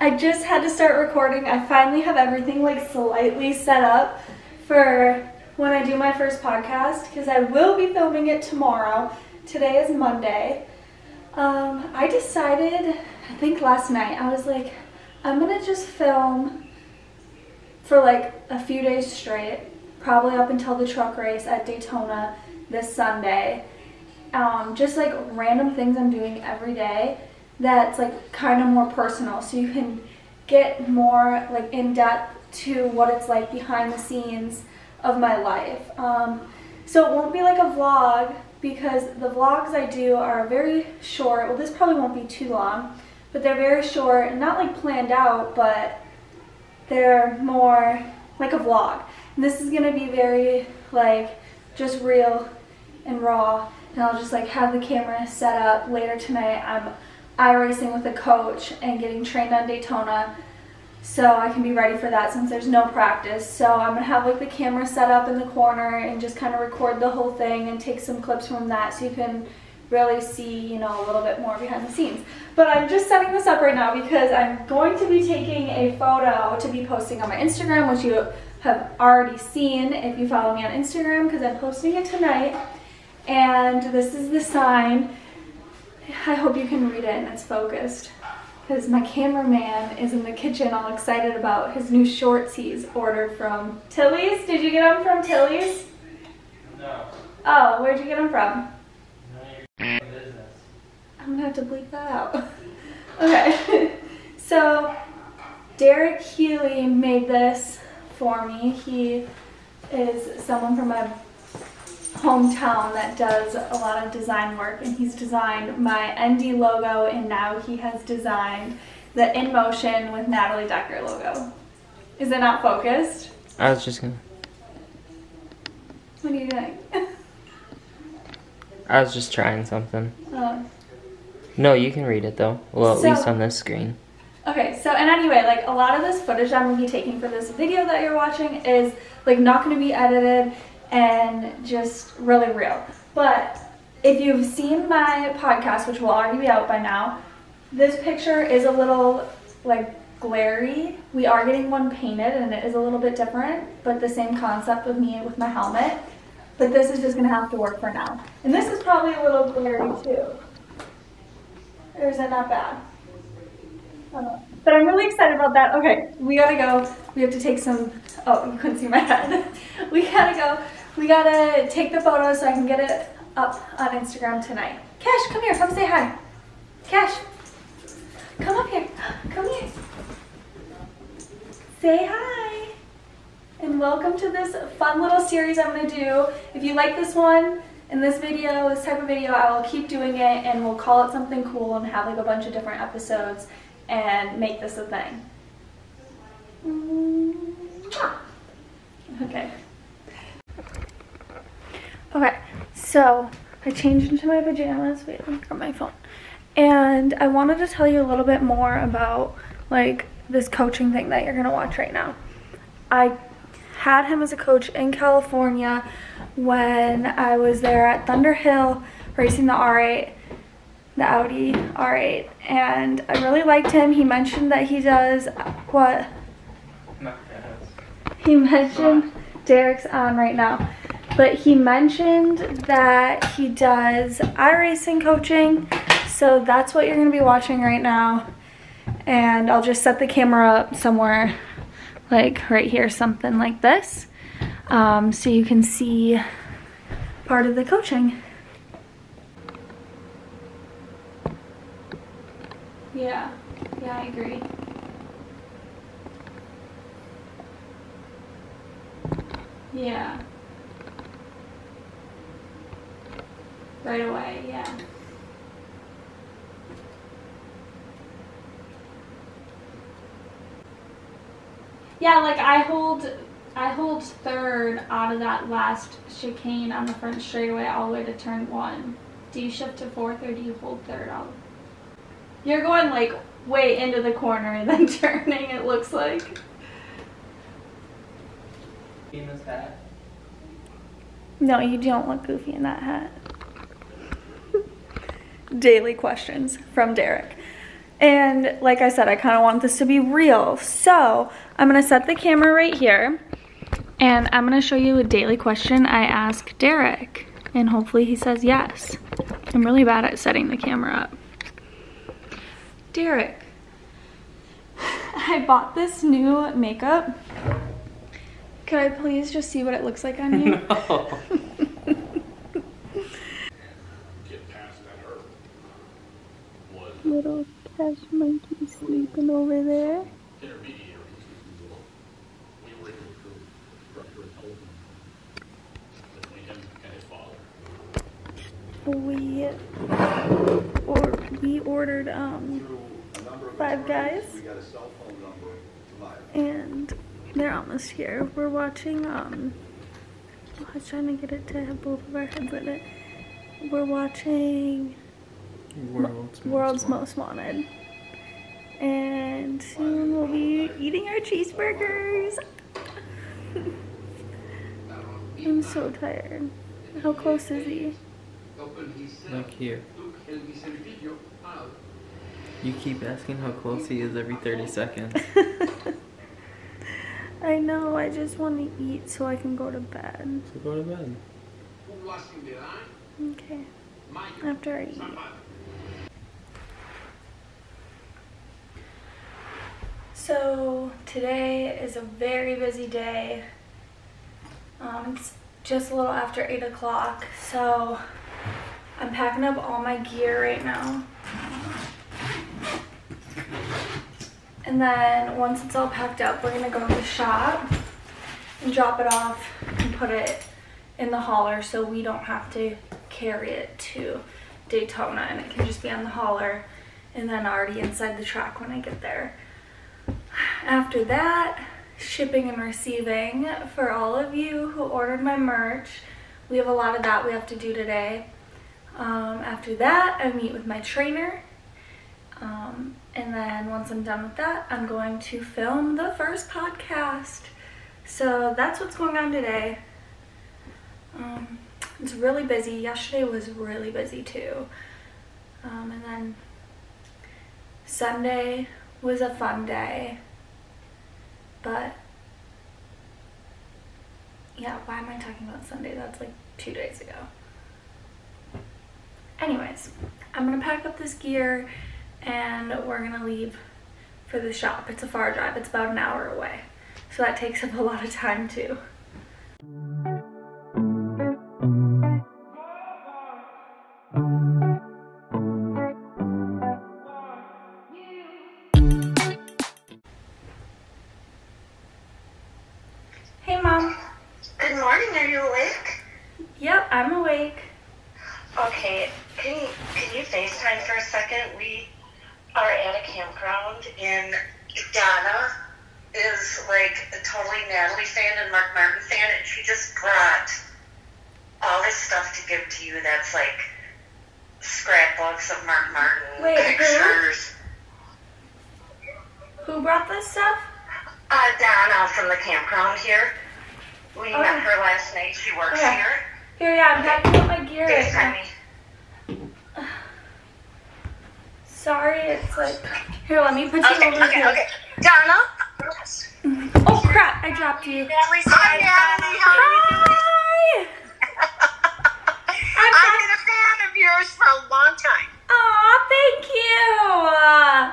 I just had to start recording. I finally have everything like slightly set up for when I do my first podcast because I will be filming it tomorrow. Today is Monday. Um, I decided, I think last night, I was like, I'm gonna just film for like a few days straight, probably up until the truck race at Daytona this Sunday. Um, just like random things I'm doing every day that's like kind of more personal so you can get more like in depth to what it's like behind the scenes of my life. Um, so it won't be like a vlog because the vlogs I do are very short. Well, this probably won't be too long, but they're very short and not like planned out, but they're more like a vlog. And this is gonna be very like just real and raw. And I'll just like have the camera set up later tonight. I'm iRacing with a coach and getting trained on Daytona so I can be ready for that since there's no practice. So I'm gonna have like the camera set up in the corner and just kind of record the whole thing and take some clips from that so you can really see, you know, a little bit more behind the scenes. But I'm just setting this up right now because I'm going to be taking a photo to be posting on my Instagram, which you have already seen if you follow me on Instagram because I'm posting it tonight. And this is the sign. I hope you can read it and it's focused because my cameraman is in the kitchen all excited about his new shorts he's ordered from Tilly's. Did you get them from Tilly's? No. Oh, where'd you get them from? None of your business. I'm gonna have to bleep that out. okay, so Derek Healy made this for me. He is someone from my hometown that does a lot of design work and he's designed my ND logo and now he has designed the In Motion with Natalie Decker logo. Is it not focused? I was just gonna. What are you doing? I was just trying something. Oh. No, you can read it though. Well, at So- least on this screen. Okay, so and anyway, like a lot of this footage I'm gonna be taking for this video that you're watching is like not gonna be edited and just really real. But if you've seen my podcast, which will already be out by now, this picture is a little like glary. We are getting one painted and it is a little bit different, but the same concept with me with my helmet. But this is just gonna have to work for now. And this is probably a little glary too. Or is it not bad? Uh, But I'm really excited about that. Okay, we gotta go. We have to take some. Oh, you couldn't see my head. we gotta go. We gotta take the photo so I can get it up on Instagram tonight. Cash, come here. Come say hi. Cash, come up here. Come here. Say hi. And welcome to this fun little series I'm gonna do. If you like this one, in this video, this type of video, I will keep doing it and we'll call it something cool and have like a bunch of different episodes and make this a thing. Mm, okay. Okay, so I changed into my pajamas. Wait, let me grab my phone. And I wanted to tell you a little bit more about like this coaching thing that you're gonna watch right now. I had him as a coach in California when I was there at Thunderhill racing the R8 the Audi R8 and I really liked him. He mentioned that he does what he mentioned Derek's on right now. But he mentioned that he does iRacing coaching. So that's what you're going to be watching right now. And I'll just set the camera up somewhere like right here, something like this. Um, so you can see part of the coaching. Yeah, yeah, I agree. Yeah. Right away, yeah. Yeah, like I hold I hold third out of that last chicane on the front straightaway all the way to turn one. Do you shift to fourth or do you hold third out? You're going like way into the corner and then turning it looks like. In this hat. No, you don't look goofy in that hat. Daily questions from Derek. And like I said, I kind of want this to be real. So I'm gonna set the camera right here and I'm gonna show you a daily question I ask Derek and hopefully he says yes. I'm really bad at setting the camera up. Derek, I bought this new makeup. Could I please just see what it looks like on you? No. get past that hurdle was Little cash monkey sleeping over there. We or we ordered um Five Guys. And they're almost here. We're watching um I was trying to get it to have both of our heads in it. We're watching World's, World's Most Wanted. And soon we'll be eating our cheeseburgers. I'm so tired. How close is he? Like here. You keep asking how close he is every 30 seconds. I know, I just want to eat so I can go to bed. So go to bed. Okay. After I eat. So today is a very busy day. Um, it's just a little after 8 o'clock, so I'm packing up all my gear right now. And then once it's all packed up, we're gonna go to the shop and drop it off and put it in the hauler so we don't have to carry it to Daytona and it can just be on the hauler and then already inside the truck when I get there. After that, shipping and receiving for all of you who ordered my merch. We have a lot of that we have to do today. Um, after that, I meet with my trainer. Um, and then once I'm done with that, I'm going to film the first podcast. So that's what's going on today. Um, it's really busy. Yesterday was really busy too. Um, and then Sunday was a fun day. But yeah, why am I talking about Sunday? That's like two days ago. Anyways, I'm gonna pack up this gear and we're gonna leave for the shop. It's a far drive, it's about an hour away. So that takes up a lot of time too. I'm awake. Okay. Can you, can you FaceTime for a second? We are at a campground, and Donna is like a totally Natalie fan and Mark Martin fan, and she just brought all this stuff to give to you. That's like scrapbooks of Mark Martin Wait, who? Who brought this stuff? Uh, Donna from the campground here. We Okay. met her last night. She works Okay. here. Here, yeah, I'm packing up my gear right now. Sorry, it's like. Here, let me put you Okay, over okay, here. okay. Donna? Oh crap, I dropped you. Hi, Natalie. How are you doing? Hi! I'm I've been a fan of yours for a long time. Aw, thank you.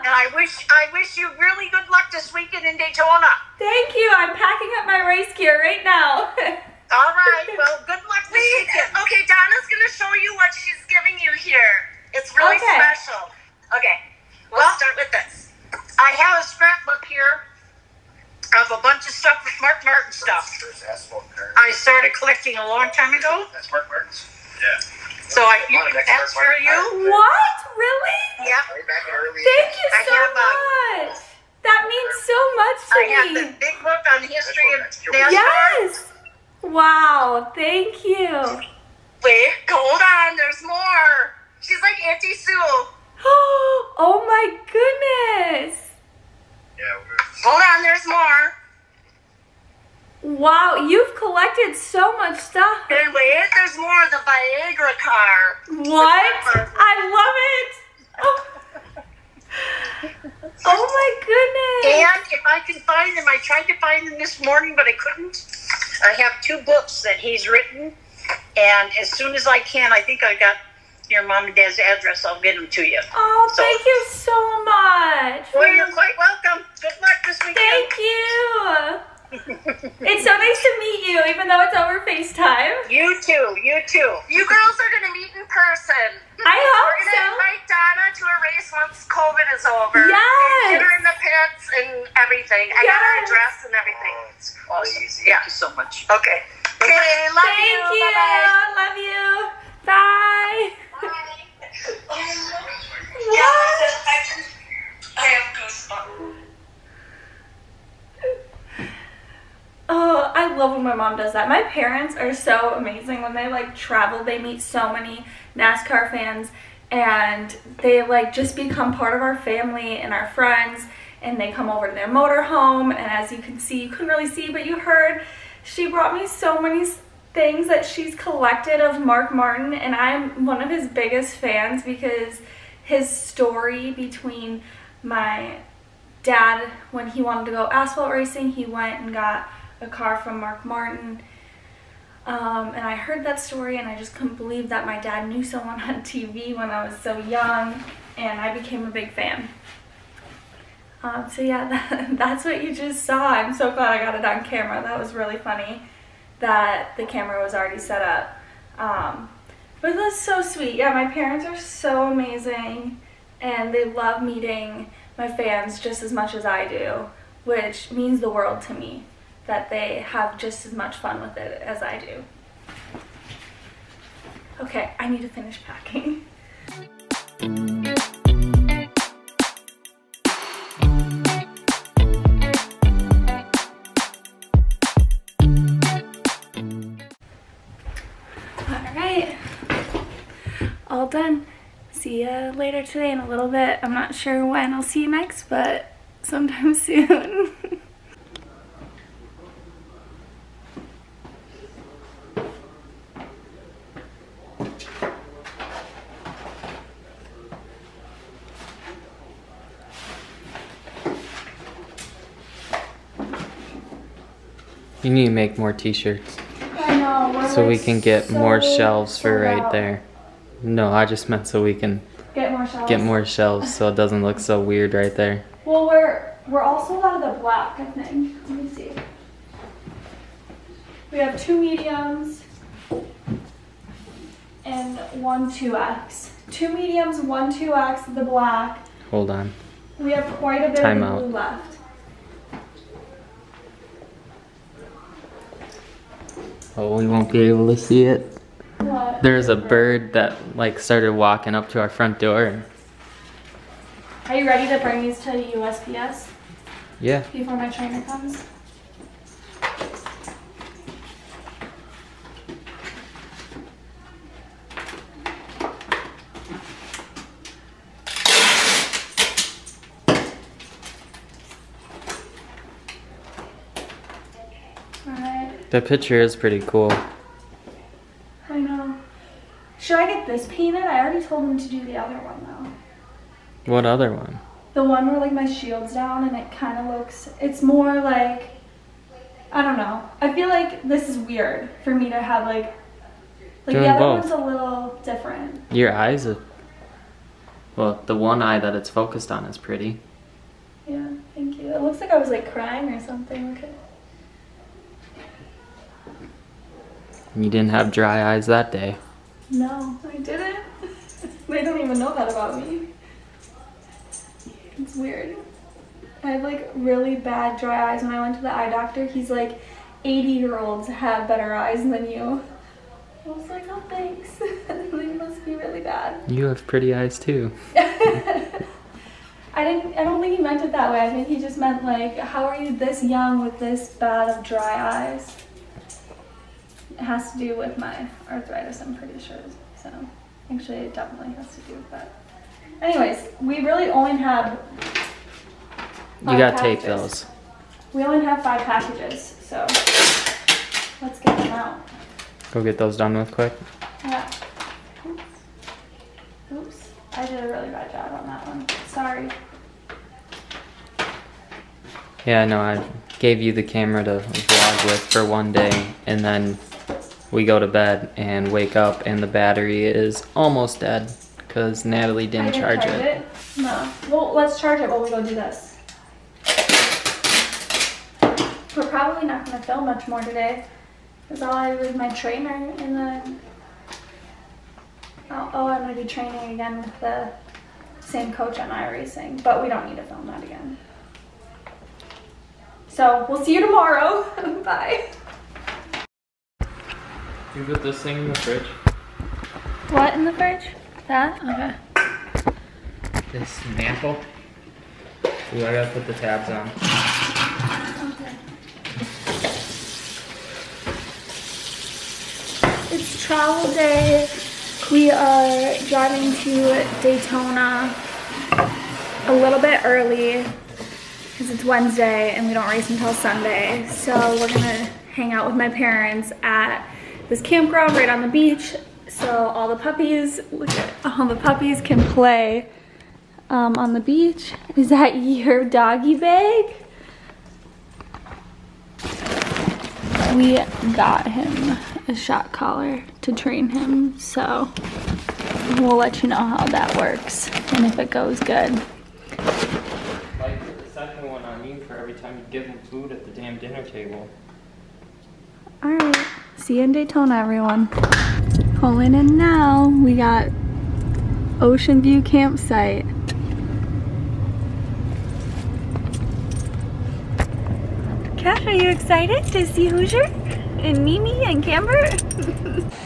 And I wish I wish you really good luck this weekend in Daytona. thank you. I'm packing up my race gear right now. All right. Well, good luck this weekend. Okay, Donna's gonna show you what she's giving you here. It's really Okay. special. Okay. We'll start with this. I have a scrapbook here of a bunch of stuff with Mark Martin stuff. There's asphalt car. I started collecting a long time ago, That's Mark Martin's? Yeah. so I One of the next that's for you. What? Really? Yeah. Way back early. Thank you I so have, uh, much. That means so much to me. I have me. the big book on the history of That's what- NASCAR. Yes. Wow, thank you. Wait, hold on, there's more. She's like Auntie Sue. oh my goodness. Yeah. Hold on, there's more. Wow, you've collected so much stuff. And wait, there's more of the Viagra car. What? I love it. Oh. Oh my goodness. And if I can find them, I tried to find them this morning, but I couldn't. I have two books that he's written, and as soon as I can, I think I got your mom and dad's address. I'll get them to you. Oh, thank you so much. Well, you're quite welcome. Good luck this weekend. Thank you. It's so nice to meet you, even though it's over FaceTime. You too. You too. You girls are gonna meet in person. I hope We're gonna so. invite Donna to a race once COVID is over. Yes. And get her in the pits and everything. I got her Yes. address and everything. Oh, it's Awesome. crazy. Thank you so much. Okay. Okay, love Thank you. you. Bye-bye. Love you. Bye. I have goosebumps. Oh, I love when my mom does that. My parents are so amazing when they like travel. They meet so many NASCAR fans and they like just become part of our family and our friends and they come over to their motorhome and as you can see, you couldn't really see but you heard, she brought me so many things that she's collected of Mark Martin and I'm one of his biggest fans because his story between my dad when he wanted to go asphalt racing he went and got a car from mark martin. Um, and i heard that story and i just couldn't believe that my dad knew someone on tv when i was so young and i became a big fan. Um, so yeah that, that's what you just saw. I'm so glad i got it on camera. That was really funny that the camera was already set up. Um, but that's so sweet. Yeah my parents are so amazing and they love meeting my fans just as much as I do, which means the world to me that they have just as much fun with it as I do. Okay, I need to finish packing. Alright, all done. See you later today in a little bit. I'm not sure when I'll see you next, but sometime soon. You need to make more t-shirts I know. we're, so we can get more shelves for right out. there. No, I just meant so we can Get more shelves. get more shelves so it doesn't look so weird right there. Well, we're we're also out of the black. I think. Let me see. We have two mediums and one two X. Two mediums, one two X, the black. Hold on. We have quite a bit Time of out. blue left. Oh, we won't be able to see it. What? There's a bird that like started walking up to our front door. Are you ready to bring these to USPS yeah. before my trainer comes? Alright, The picture is pretty cool. I know. Should I get this painted? I already told him to do the other one though. What other one? The one where like my shield's down and it kind of looks, it's more like, I don't know. I feel like this is weird for me to have like, like Doing the other both. one's a little different. Your eyes are. Well, the one eye that it's focused on is pretty. Yeah, thank you. It looks like I was like crying or something. Okay. You didn't have dry eyes that day. No, I didn't. they don't even know that about me. It's weird. I have like really bad dry eyes. When I went to the eye doctor, he's like, 80 year olds have better eyes than you. I was like, oh, thanks. they must be really bad. You have pretty eyes too. I didn't. I don't think he meant it that way. I think he just meant like, how are you this young with this bad of dry eyes? It has to do with my arthritis. I'm pretty sure. So actually, it definitely has to do with that. Anyways, we really only have. You gotta take packages. those. We only have five packages, so let's get them out. Go get those done with quick. Yeah. Oops. Oops. I did a really bad job on that one. Sorry. Yeah, no, I gave you the camera to vlog with for one day, and then we go to bed and wake up, and the battery is almost dead because Natalie I didn't charge it. No. Well, let's charge it while we go do this. We're probably not going to film much more today. Because all I do is my trainer and then... Oh, oh I'm going to be training again with the same coach on iRacing. But we don't need to film that again. So, we'll see you tomorrow. Bye. You put this thing in the fridge? What in the fridge? That? Okay. This mantle? Ooh, I gotta put the tabs on. Okay. It's travel day. We are driving to Daytona a little bit early because it's Wednesday and we don't race until Sunday. So we're gonna hang out with my parents at this campground right on the beach. So all the puppies, look at all the puppies can play um, on the beach. Is that your doggy bag? We got him a shot collar to train him, so we'll let you know how that works and if it goes good. Like, the second one on you for every time you give him food at the damn dinner table. All right, see you in Daytona, everyone. Pulling in now, we got Ocean View Campsite. Cash, are you excited to see Hoosier and Mimi and Camber?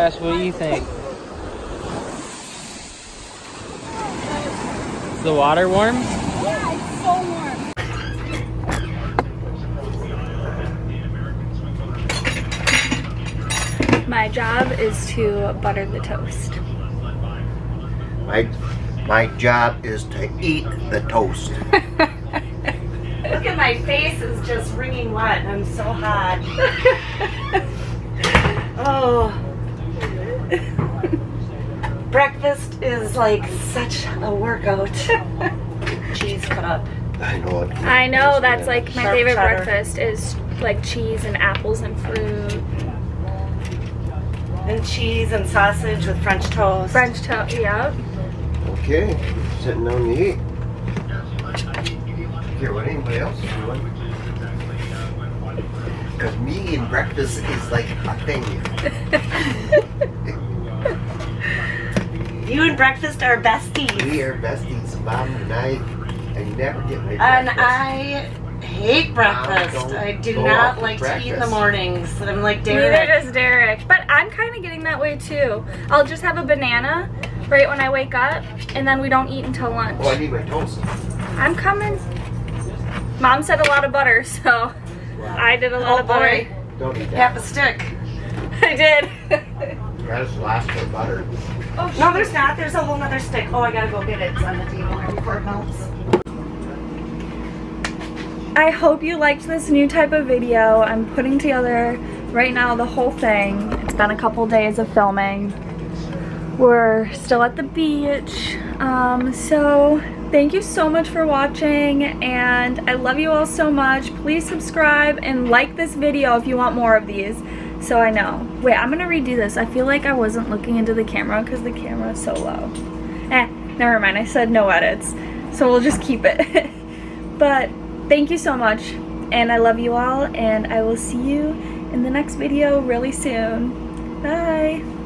Cash, what do you think? Is the water warm? Yeah, it's so warm. My job is to butter the toast. My, my job is to eat the toast. Look at my face is just wringing wet. I'm so hot. oh. Breakfast is like such a workout. Cheese cut up. I know it. I know that's like my Sharp favorite cheddar. breakfast is like cheese and apples and fruit. And cheese and sausage with French toast. French toast, yep. Okay, sitting down to eat. Care what anybody else is doing. Because uh, me and breakfast is like a thing. You and breakfast are besties. We are besties, mom and I. I never get my And. I hate breakfast. I do not off like to eat in the breakfast. mornings. I'm like Derek. Neither Derek. does Derek. But I'm kind of getting that way too. I'll just have a banana right when I wake up, and then we don't eat until lunch. Oh, I need my toast. I'm coming. Mom said a lot of butter, so I did a lot Oh of butter. boy, Don't eat that. half a stick. I did. That's the last for butter. No, there's not. There's a whole nother stick. Oh, I gotta go get it. It's on the table before it melts. I hope you liked this new type of video. I'm putting together right now the whole thing. It's been a couple days of filming. We're still at the beach. Um, so thank you so much for watching and I love you all so much. Please subscribe and like this video if you want more of these. So I know. Wait, I'm gonna redo this. I feel like I wasn't looking into the camera because the camera is so low. Eh, never mind. I said no edits. So we'll just keep it. but thank you so much and I love you all and I will see you in the next video really soon. Bye.